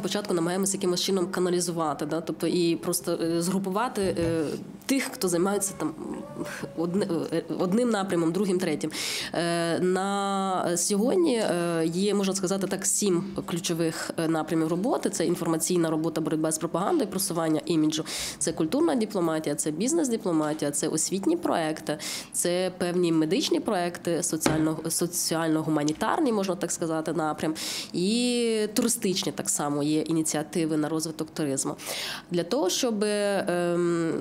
Початку намагаємося якимось чином каналізувати, да? тобто і просто е, згрупувати е, тих, хто займається там одним напрямом, другим, третім. Е, на сьогодні е, є, можна сказати, так, сім ключових е, напрямів роботи: це інформаційна робота, боротьба з пропагандою, просування іміджу, це культурна дипломатія, це бізнес-дипломатія, це освітні проекти, це певні медичні проекти, соціально, соціально-гуманітарні, можна так сказати, напрям, і туристичні так само є ініціативи на розвиток туризму. Для того, щоб ем,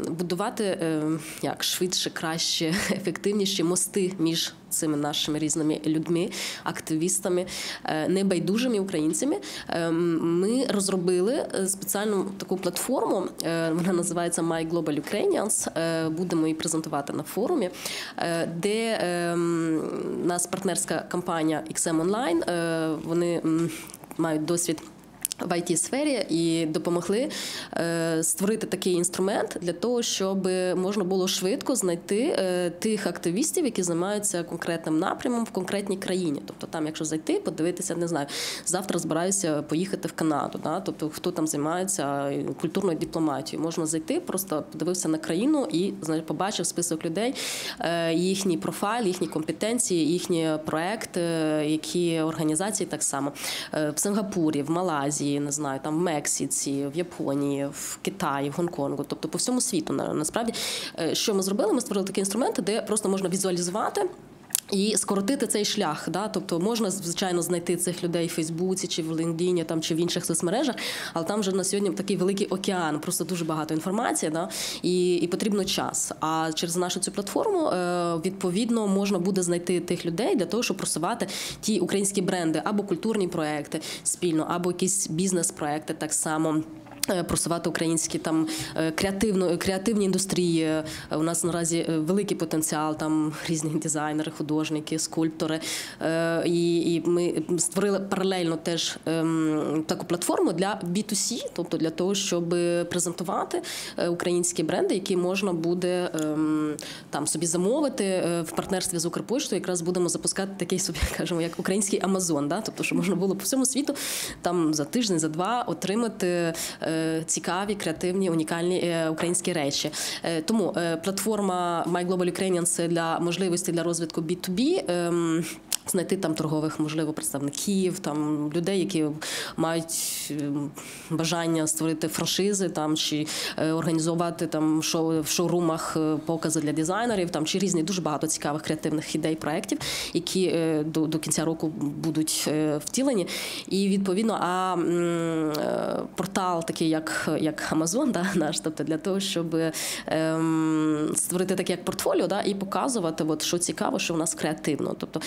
будувати ем, як швидше, краще, ефективніші мости між цими нашими різними людьми, активістами, е, небайдужими українцями, ем, ми розробили е, спеціальну таку платформу. е, Вона називається My Global Ukrainians. Е, Будемо її презентувати на форумі, е, де нас партнерська компанія XM Online. е, Вони мають досвід. В it сфері і допомогли е, створити такий інструмент для того, щоб можна було швидко знайти е, тих активістів, які займаються конкретним напрямом в конкретній країні. Тобто, там, якщо зайти, подивитися, не знаю, завтра збираюся поїхати в Канаду. Да? Тобто, хто там займається культурною дипломатією, можна зайти, просто подивився на країну і побачив список людей, е, їхній профайл, їхні компетенції, їхні проекти, які організації так само Е, в Сингапурі, в Малайзії, не знаю, там в Мексиці, в Японії, в Китаї, в Гонконгу, тобто по всьому світу. на- Насправді, Е, що ми зробили? Ми створили такі інструменти, де просто можна візуалізувати. І скоротити цей шлях, да, тобто можна звичайно знайти цих людей в Фейсбуці чи в LinkedIn, там чи в інших соцмережах, але там вже на сьогодні такий великий океан, просто дуже багато інформації, да, і, і потрібно час. А через нашу цю платформу е, відповідно можна буде знайти тих людей для того, щоб просувати ті українські бренди або культурні проекти спільно, або якісь бізнес-проекти так само. Е, Просувати українські там е, креативно креативні індустрії. Е, У нас наразі е, великий потенціал, там різні дизайнери, художники, скульптори. Е, І, і ми створили паралельно теж ем, таку платформу для B2C, тобто для того, щоб презентувати е, українські бренди, які можна буде ем, там собі замовити Е, в партнерстві з Укрпоштою. Якраз будемо запускати такий собі, кажемо, як український Амазон, да? тобто, що можна було по всьому світу там за тиждень, за два отримати е, цікаві, креативні, унікальні е, українські речі. Е, тому е, платформа My Global Ukrainians – для можливості для розвитку B2B. Знайти там торгових, можливо, представників, там людей, які мають ем, бажання створити франшизи, там чи е, організувати там шоу в шоурумах е, покази для дизайнерів, там чи різні дуже багато цікавих креативних ідей, проєктів, які е, до, до кінця року будуть втілені. І відповідно, а портал такий, як, як Amazon, да, наш, тобто для того, щоб ем, створити таке як портфоліо, да, і показувати, от, що цікаво, що в нас креативно. Тобто